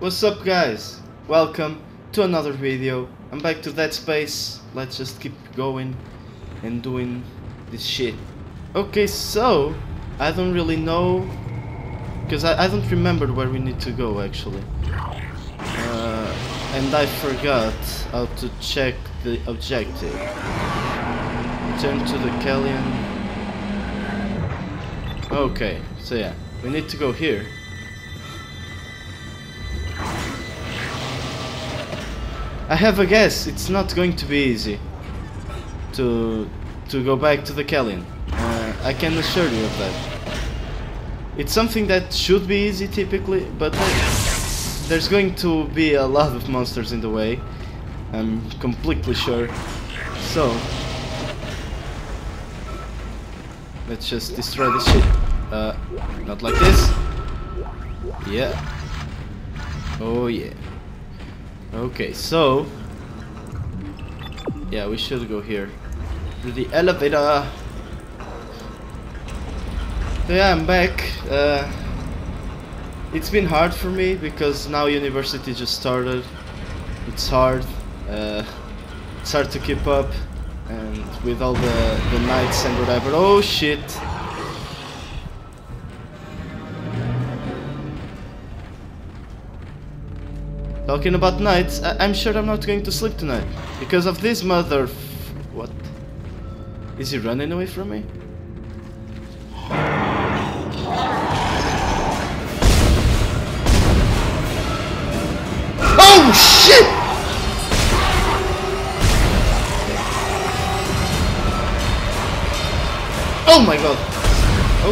What's up guys? Welcome to another video. I'm back to Dead Space. Let's just keep going and doing this shit. Okay, so I don't really know because I, I don't remember where we need to go actually. Uh, and I forgot how to check the objective. Turn to the Kellion. Okay, so yeah, we need to go here. I have a guess, it's not going to be easy to to go back to the Kellion. Uh, I can assure you of that. It's something that should be easy typically, but there's going to be a lot of monsters in the way. I'm completely sure. So, let's just destroy this shit. Uh, not like this. Yeah. Oh yeah. Okay, so... Yeah, we should go here. To the elevator! So yeah, I'm back. Uh, it's been hard for me because now university just started. It's hard. Uh, it's hard to keep up. And with all the, the nights and whatever. Oh shit! Talking about nights, I am sure I'm not going to sleep tonight. Because of this mother... What? Is he running away from me? Oh shit! Oh my god.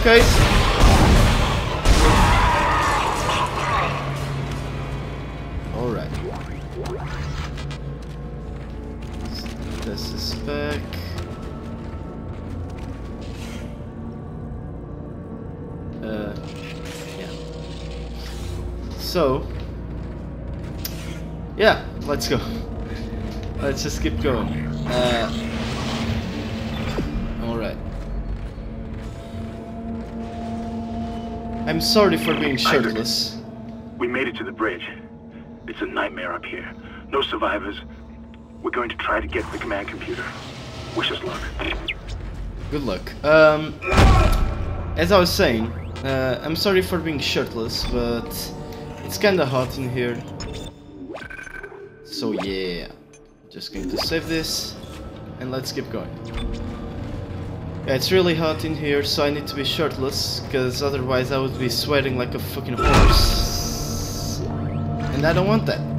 Okay. So, yeah, let's go. Let's just keep going. Uh, Alright. I'm sorry for being shirtless. We made it to the bridge. It's a nightmare up here. No survivors. We're going to try to get the command computer. Wish us luck. Good luck. Um, as I was saying, uh, I'm sorry for being shirtless, but it's kinda hot in here. So yeah, just going to save this and let's keep going. Yeah, it's really hot in here, so I need to be shirtless, because otherwise I would be sweating like a fucking horse. And I don't want that.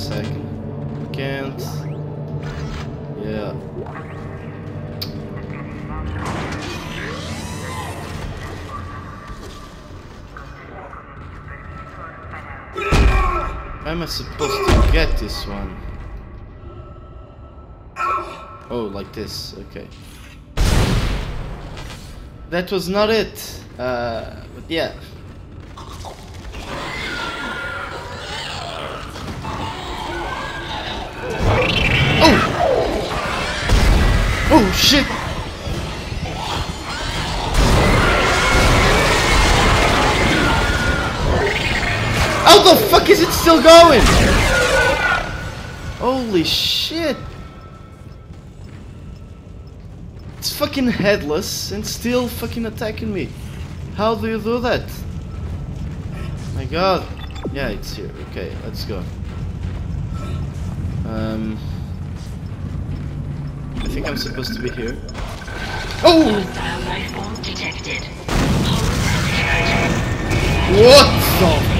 Second. Can't. Yeah. How am I supposed to get this one? Oh, like this, okay. That was not it, uh, but yeah. Oh shit! How the fuck is it still going? Holy shit. It's fucking headless and still fucking attacking me. How do you do that? My god. Yeah, it's here. Okay, let's go. Um... I think I'm supposed to be here. Oh! My ball detected. What the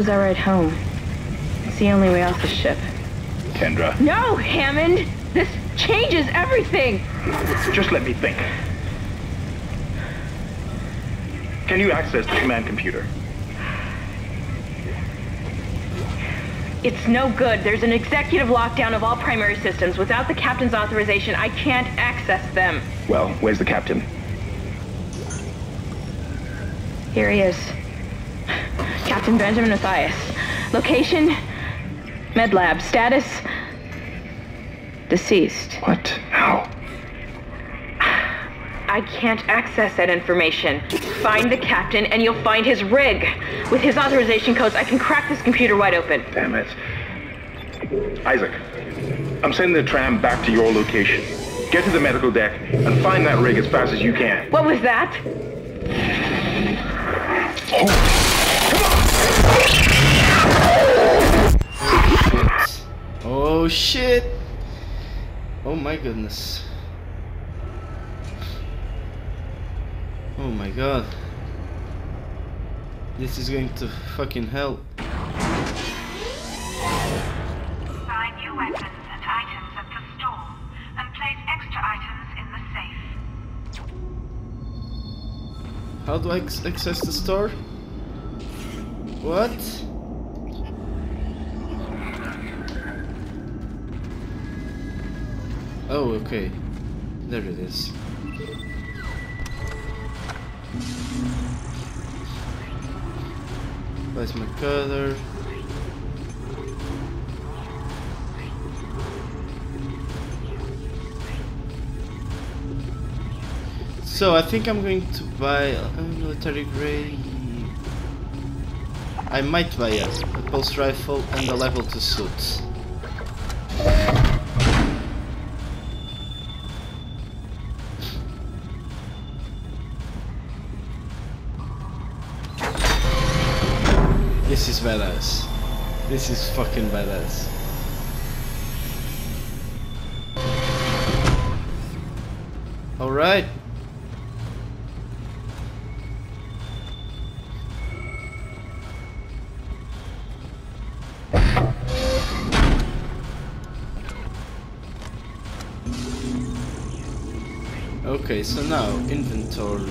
was our ride home. It's the only way off the ship. Kendra, No, Hammond! This changes everything! just let me think. Can you access the command computer? It's no good. There's an executive lockdown of all primary systems. Without the captain's authorization, I can't access them. Well, where's the captain? Here he is. Captain Benjamin Mathius. Location? Med lab. Status? Deceased. What? How? I can't access that information. Find the captain and you'll find his rig. With his authorization codes, I can crack this computer wide open. Damn it. Isaac, I'm sending the tram back to your location. Get to the medical deck and find that rig as fast as you can. What was that? Shit. Oh shit! Oh my goodness. Oh my god. This is going to fucking hell. Find new weapons and items at the store, and place extra items in the safe. How do I access the store? What? Oh, okay. There it is. Where's my cutter? So I think I'm going to buy a military grade. I might buy a, pulse rifle and a level 2 suit. This is badass. This is fucking badass. Alright. Okay, so now inventory.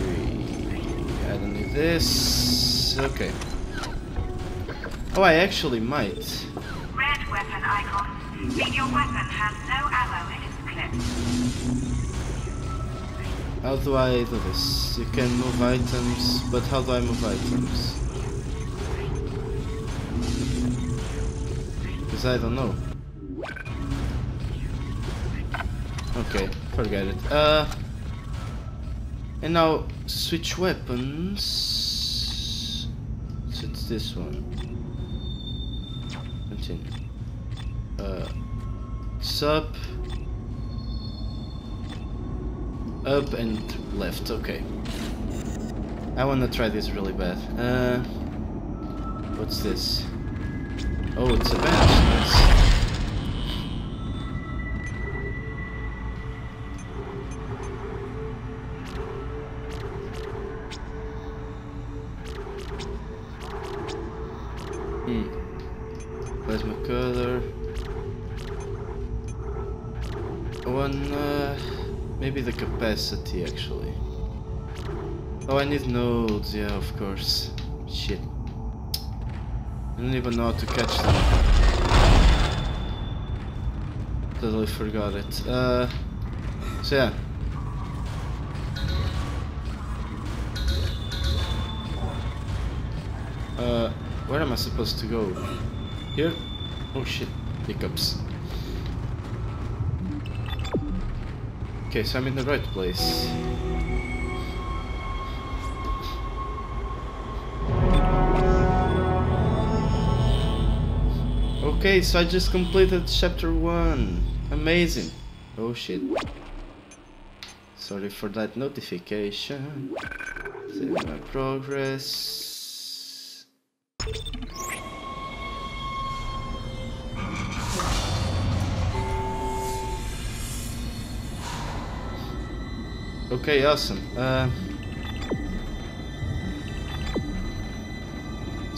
I don't need this. Okay. Oh, I actually might. Red weapon icon. Your weapon has no ammo in its clip. How do I do this? You can move items, but how do I move items? Because I don't know. Okay, forget it. Uh, and now switch weapons. So it's this one. Continue. Uh, sub. Up and left, okay. I wanna try this really bad. Uh, what's this? Oh, it's a bench, the capacity actually. Oh, I need nodes, yeah, of course. Shit. I don't even know how to catch them. Totally forgot it. Uh, so yeah. Uh, where am I supposed to go? Here? Oh shit, hiccups. Okay, so I'm in the right place. Okay, so I just completed chapter 1. Amazing. Oh shit. Sorry for that notification. Save my progress. Okay, awesome. Uh,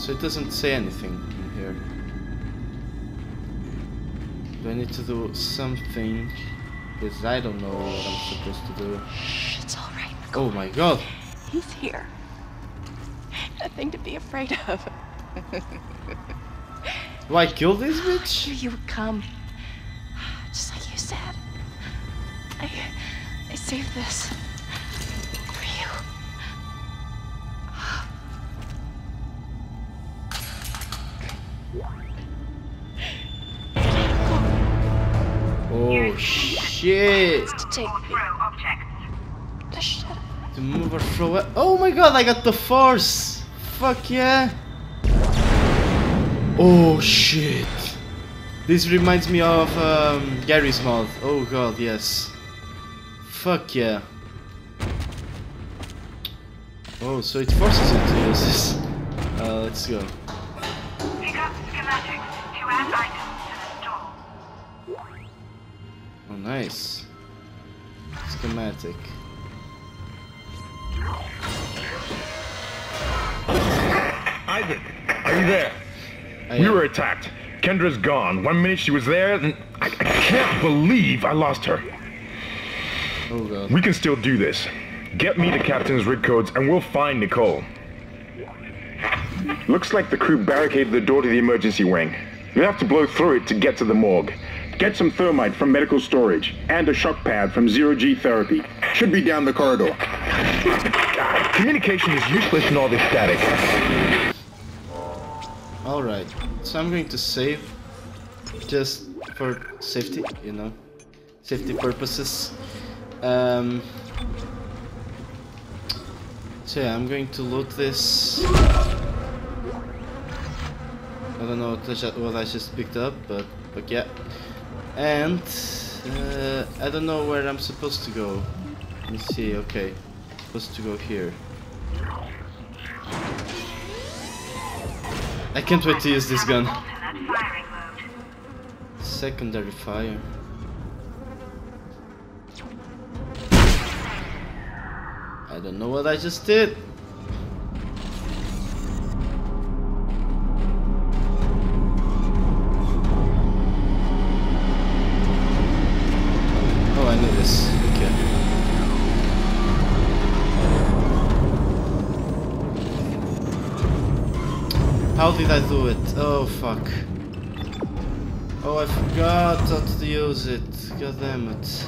So it doesn't say anything in here. Do I need to do something? Because I don't know what I'm supposed to do. It's all right. Oh my god! He's here. Nothing to be afraid of. Do I kill this bitch? Knew you would come. Just like you said. I, I saved this Oh shit! To take Or me throw to To move or throw it. Oh my god, I got the force! Fuck yeah! Oh shit! This reminds me of um, Garry's mod. Oh god, yes. Fuck yeah. Oh, so it forces you to use this. Uh, let's go. Nice. Schematic. Isaac, are you there? I We am- were attacked. Kendra's gone. One minute she was there, and I, I can't believe I lost her. Oh god. We can still do this. Get me the captain's rig codes, and we'll find Nicole. Looks like the crew barricaded the door to the emergency wing. You have to blow through it to get to the morgue. Get some thermite from medical storage, and a shock pad from Zero G Therapy. Should be down the corridor. Communication is useless in all this static. Alright, so I'm going to save just for safety, you know, safety purposes. Um, so yeah, I'm going to loot this. I don't know what I, what I just picked up, but, but yeah. And uh, I don't know where I'm supposed to go. Let me see, okay. Supposed to go here. I can't wait to use this gun. Secondary fire. I don't know what I just did. This. Okay. How did I do it? Oh, fuck. Oh, I forgot how to use it. God damn it.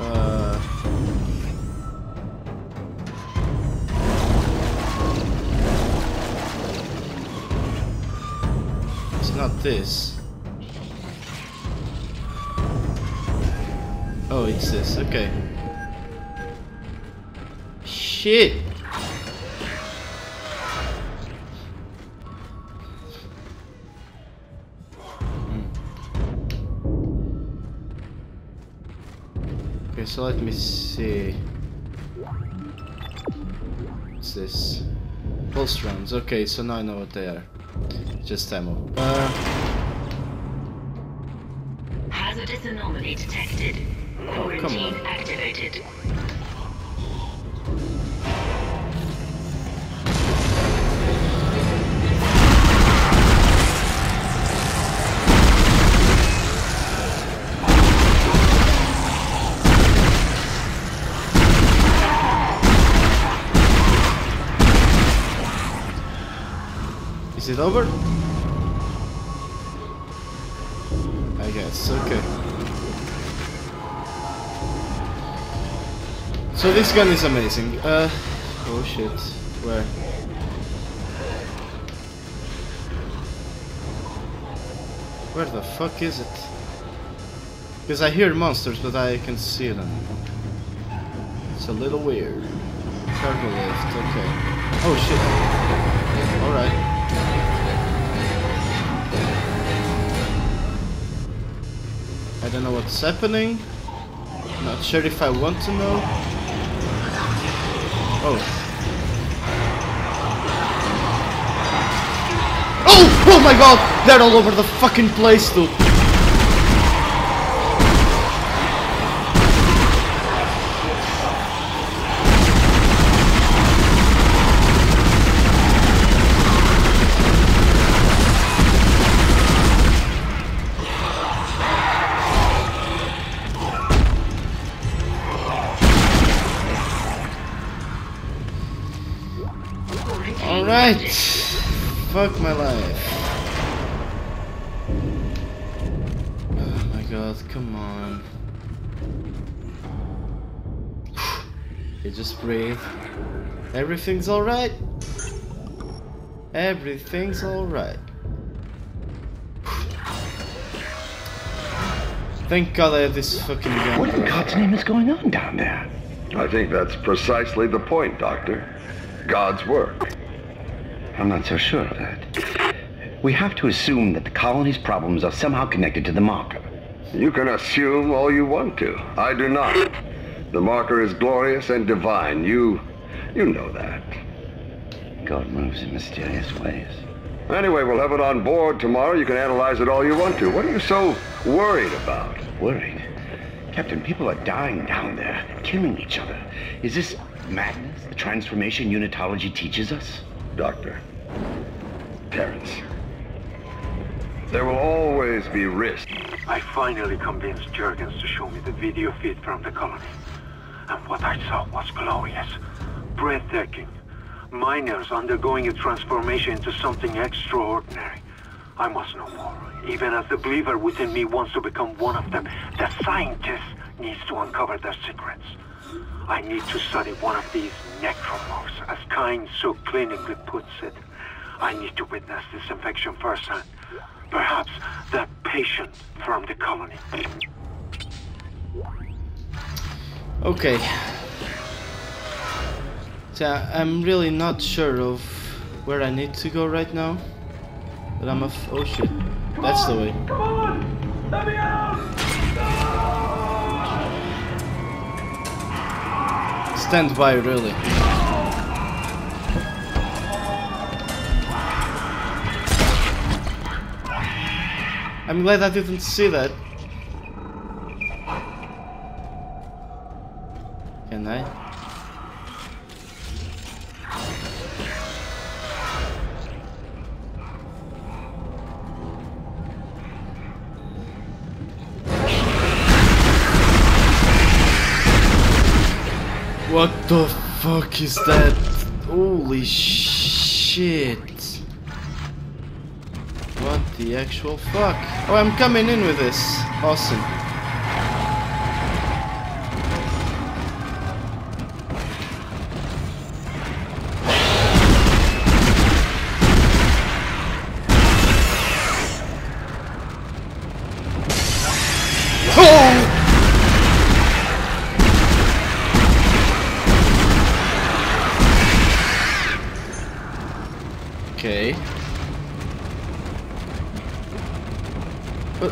Uh, it's not this. Okay. Shit. Okay, so let me see. What's this? Pulse rounds. Okay, so now I know what they are. Just ammo. Uh, Hazardous anomaly detected. Quarantine on. activated. is it over? I guess. Okay. So this gun is amazing. Uh, oh shit. Where? Where the fuck is it? Because I hear monsters, but I can see them. It's a little weird. Cargo lift, okay. Oh shit. Alright. I don't know what's happening. Not sure if I want to know. Oh. Oh! Oh my god! They're all over the fucking place, dude! Alright. Fuck my life. Oh my god, come on. You just breathe. Everything's alright. Everything's alright. Thank god I have this fucking gun. What in God's name is going on down there? I think that's precisely the point, Doctor. God's work. I'm not so sure of that. We have to assume that the colony's problems are somehow connected to the marker. You can assume all you want to. I do not. The marker is glorious and divine. You... you know that. God moves in mysterious ways. Anyway, we'll have it on board tomorrow. You can analyze it all you want to. What are you so worried about? Worried? Captain, people are dying down there, killing each other. Is this madness the transformation unitology teaches us? Doctor. Terrence. There will always be risk. I finally convinced Jurgens to show me the video feed from the colony. And what I saw was glorious. Breathtaking. Miners undergoing a transformation into something extraordinary. I must know more. Even as the believer within me wants to become one of them, the scientist needs to uncover their secrets. I need to study one of these necromorphs, as Kyne so clinically puts it. I need to witness this infection firsthand. Perhaps that patient from the colony. Okay. So I'm really not sure of where I need to go right now. But I'm a f oh shit. That's the way. Come on! Let me out! Stand by, really. I'm glad I didn't see that. Can I? What the fuck is that? Holy shit. What the actual fuck? Oh, I'm coming in with this. Awesome.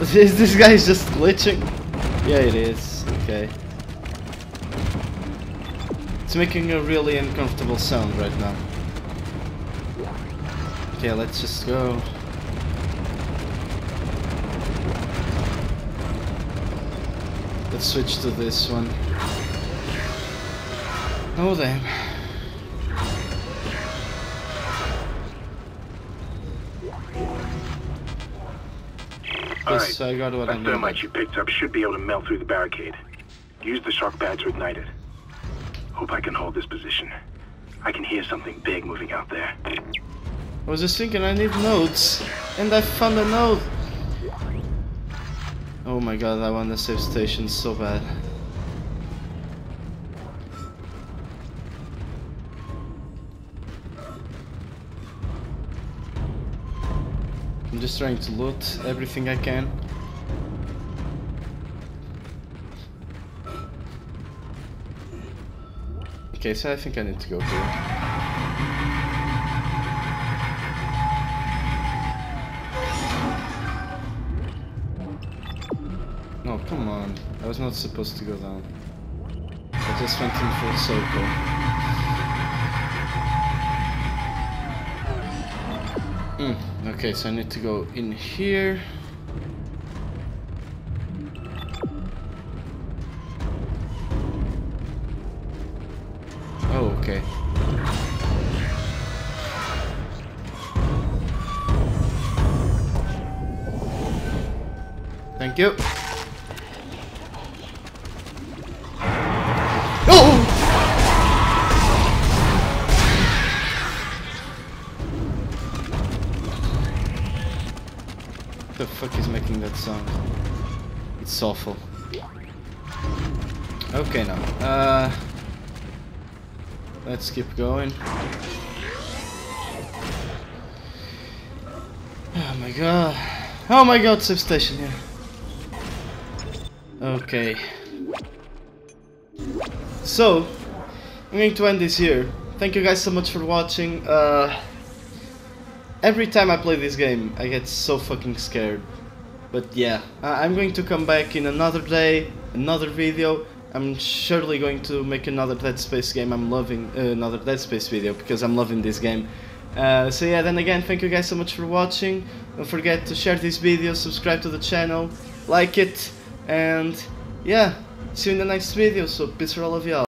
Is this guy's just glitching? Yeah, it is. Okay. It's making a really uncomfortable sound right now. Okay, let's just go. Let's switch to this one. Oh damn. Yes, I got what I That needed. thermite you picked up should be able to melt through the barricade. Use the shock pad to ignite it. Hope I can hold this position. I can hear something big moving out there. I was just thinking I need notes, and I found a note! Oh my god, I want the save station so bad. I'm just trying to loot everything I can. Okay, so I think I need to go. No, come on. I was not supposed to go down. I just went in full circle. Okay, so I need to go in here. Oh, okay. Thank you. Making that sound? It's awful. Okay now. Uh, let's keep going. Oh my god. Oh my god, substation, yeah. Okay. So, I'm going to end this here. Thank you guys so much for watching. Uh, every time I play this game, I get so fucking scared. But yeah, I'm going to come back in another day, another video. I'm surely going to make another Dead Space game. I'm loving uh, another Dead Space video because I'm loving this game. Uh, so yeah, then again, thank you guys so much for watching. Don't forget to share this video, subscribe to the channel, like it, and yeah, see you in the next video. So peace for all of y'all.